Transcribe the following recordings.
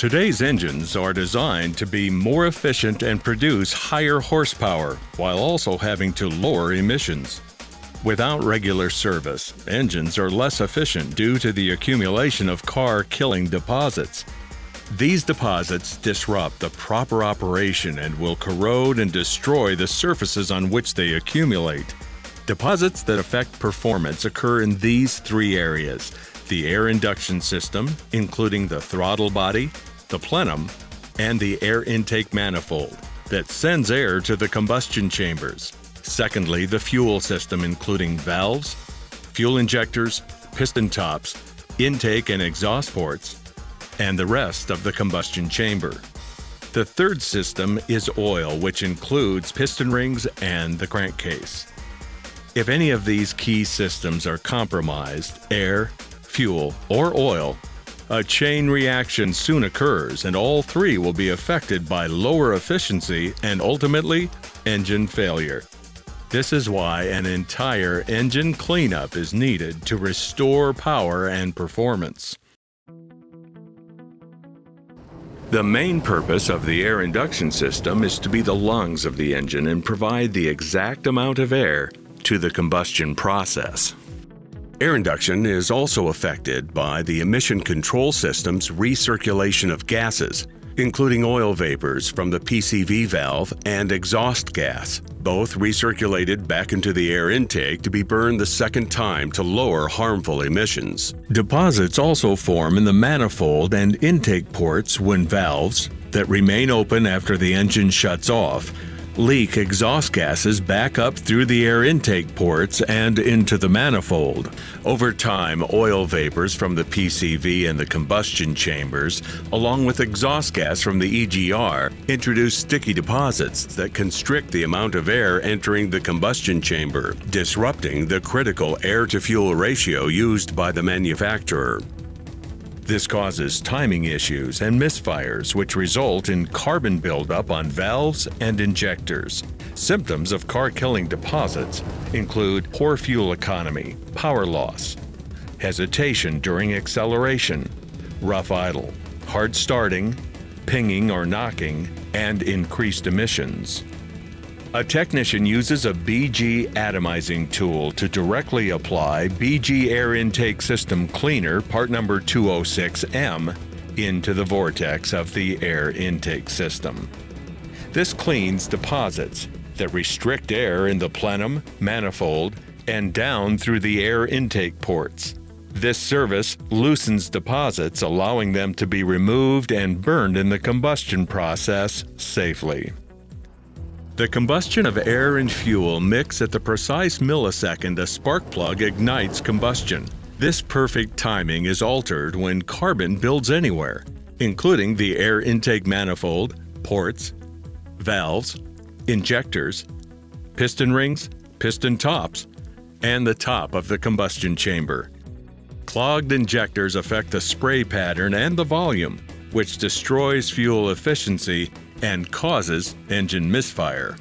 Today's engines are designed to be more efficient and produce higher horsepower while also having to lower emissions. Without regular service, engines are less efficient due to the accumulation of car killing deposits. These deposits disrupt the proper operation and will corrode and destroy the surfaces on which they accumulate. Deposits that affect performance occur in these three areas the air induction system, including the throttle body, the plenum, and the air intake manifold that sends air to the combustion chambers. Secondly, the fuel system, including valves, fuel injectors, piston tops, intake and exhaust ports, and the rest of the combustion chamber. The third system is oil, which includes piston rings and the crankcase. If any of these key systems are compromised, air, fuel, or oil, a chain reaction soon occurs and all three will be affected by lower efficiency and ultimately engine failure. This is why an entire engine cleanup is needed to restore power and performance. The main purpose of the air induction system is to be the lungs of the engine and provide the exact amount of air to the combustion process. Air induction is also affected by the emission control system's recirculation of gases, including oil vapors from the PCV valve and exhaust gas, both recirculated back into the air intake to be burned the second time to lower harmful emissions. Deposits also form in the manifold and intake ports when valves, that remain open after the engine shuts off, leak exhaust gases back up through the air intake ports and into the manifold. Over time, oil vapors from the PCV and the combustion chambers, along with exhaust gas from the EGR, introduce sticky deposits that constrict the amount of air entering the combustion chamber, disrupting the critical air to fuel ratio used by the manufacturer. This causes timing issues and misfires, which result in carbon buildup on valves and injectors. Symptoms of car killing deposits include poor fuel economy, power loss, hesitation during acceleration, rough idle, hard starting, pinging or knocking, and increased emissions. A technician uses a BG atomizing tool to directly apply BG Air Intake System Cleaner part number 206M into the vortex of the air intake system. This cleans deposits that restrict air in the plenum, manifold, and down through the air intake ports. This service loosens deposits, allowing them to be removed and burned in the combustion process safely. The combustion of air and fuel mix at the precise millisecond a spark plug ignites combustion. This perfect timing is altered when carbon builds anywhere, including the air intake manifold, ports, valves, injectors, piston rings, piston tops, and the top of the combustion chamber. Clogged injectors affect the spray pattern and the volume, which destroys fuel efficiency and causes engine misfire.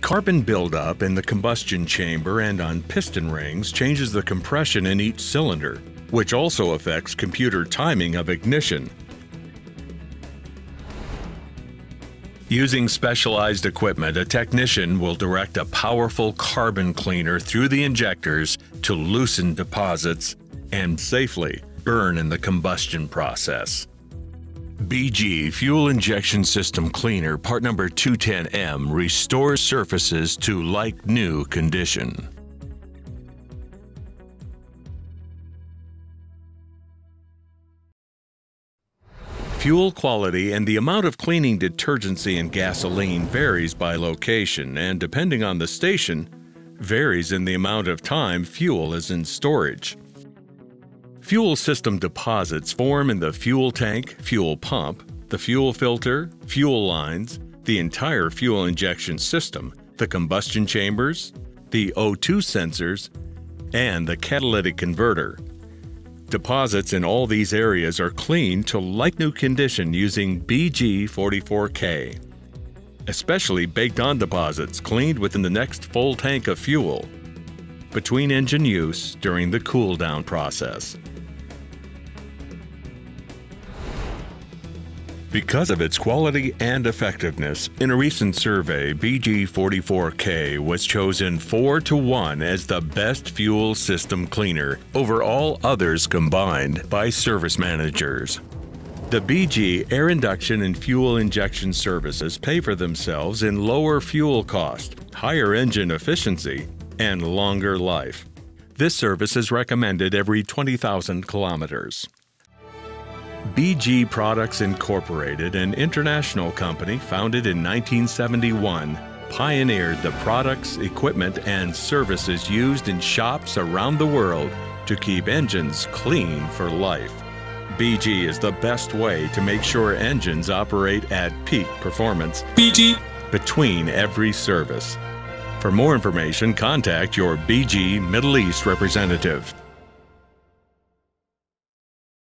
Carbon buildup in the combustion chamber and on piston rings changes the compression in each cylinder, which also affects computer timing of ignition. Using specialized equipment, a technician will direct a powerful carbon cleaner through the injectors to loosen deposits and safely burn in the combustion process. BG Fuel Injection System Cleaner part number 210M restores surfaces to like new condition. Fuel quality and the amount of cleaning detergency in gasoline varies by location and depending on the station, varies in the amount of time fuel is in storage. Fuel system deposits form in the fuel tank, fuel pump, the fuel filter, fuel lines, the entire fuel injection system, the combustion chambers, the O2 sensors, and the catalytic converter. Deposits in all these areas are cleaned to like new condition using BG44K. Especially baked on deposits cleaned within the next full tank of fuel between engine use during the cool down process. Because of its quality and effectiveness, in a recent survey, BG44K was chosen 4 to 1 as the best fuel system cleaner over all others combined by service managers. The BG air induction and fuel injection services pay for themselves in lower fuel cost, higher engine efficiency, and longer life. This service is recommended every 20,000 kilometers. BG Products Incorporated, an international company founded in 1971, pioneered the products, equipment, and services used in shops around the world to keep engines clean for life. BG is the best way to make sure engines operate at peak performance. BG between every service. For more information, contact your BG Middle East representative.